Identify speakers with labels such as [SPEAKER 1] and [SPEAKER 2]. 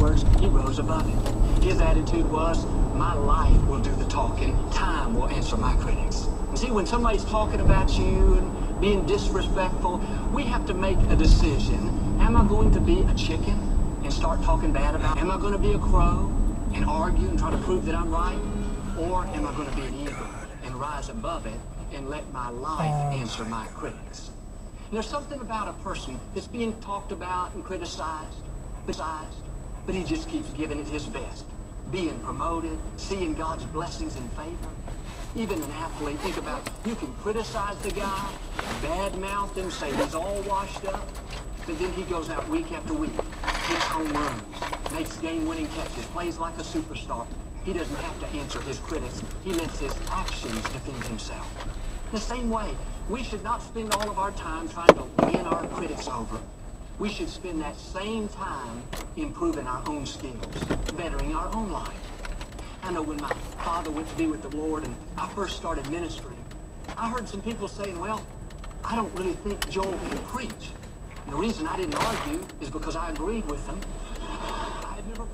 [SPEAKER 1] he rose above it. His attitude was, my life will do the talking. Time will answer my critics. And see, when somebody's talking about you and being disrespectful, we have to make a decision. Am I going to be a chicken and start talking bad about it? Am I going to be a crow and argue and try to prove that I'm right? Or am I going to be an eagle and rise above it and let my life oh. answer my critics? And there's something about a person that's being talked about and criticized, criticized, but he just keeps giving it his best. Being promoted, seeing God's blessings and favor. Even an athlete, think about it. You can criticize the guy, badmouth him, say he's all washed up, but then he goes out week after week, hits home runs, makes game-winning catches, plays like a superstar. He doesn't have to answer his critics. He lets his actions defend himself. The same way, we should not spend all of our time trying to win our critics over. We should spend that same time improving our own skills, bettering our own life. I know when my father went to be with the Lord and I first started ministering, I heard some people saying, well, I don't really think Joel can preach. And the reason I didn't argue is because I agreed with them. I had never